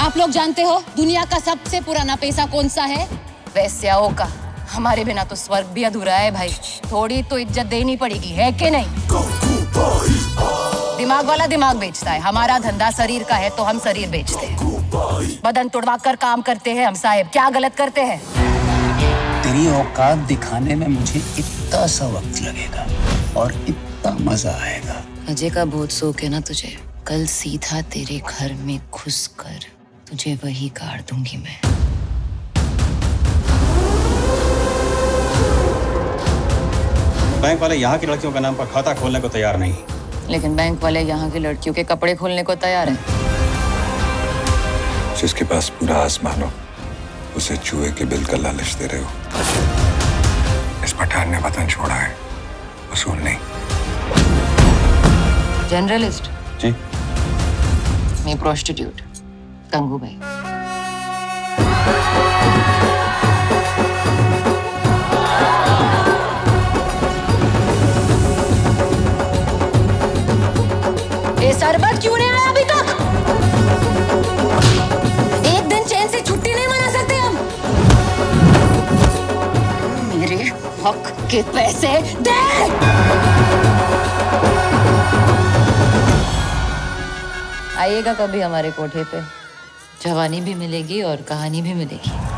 आप लोग जानते हो दुनिया का सबसे पुराना पैसा कौन सा है? वैश्याओं का। हमारे बिना तो स्वर्ग भी अधूरा है भाई। थोड़ी तो इज़्ज़त देनी पड़ेगी है कि नहीं? दिमाग वाला दिमाग बेचता है। हमारा धंधा शरीर का है तो हम शरीर बेचते हैं। बदन तोड़वा कर काम करते हैं हम साहेब। क्या गलत करते हैं? तेरी औकात दिखाने में मुझे इतना सा वक्त लगेगा और इतना मज़ा आएगा। अजय का बहुत शौक है ना तुझे। कल सीधा तेरे घर में घुस कर तुझे वही कार दूँगी मैं। बैंक वाले यहाँ की लड़कियों के नाम पर खाता खोलने को तैयार नहीं। लेकिन बैंक वाले यहाँ की लड़कियों के कपड़े खोलने को तैयार है। जिसके पास पूरा आसमान हो। उसे चूहे के बिल का लालच दे रहे हो। इस पठान ने वतन छोड़ा है। वसूल नहीं। जर्नलिस्ट जी। मैं प्रोस्टिट्यूट ये सरबत क्यों नहीं आया अभी तक? एक दिन चैन से छुट्टी नहीं मना सकते हम। मेरे हक के पैसे दे। आइएगा कभी हमारे कोठे पे। जवानी भी मिलेगी और कहानी भी मिलेगी।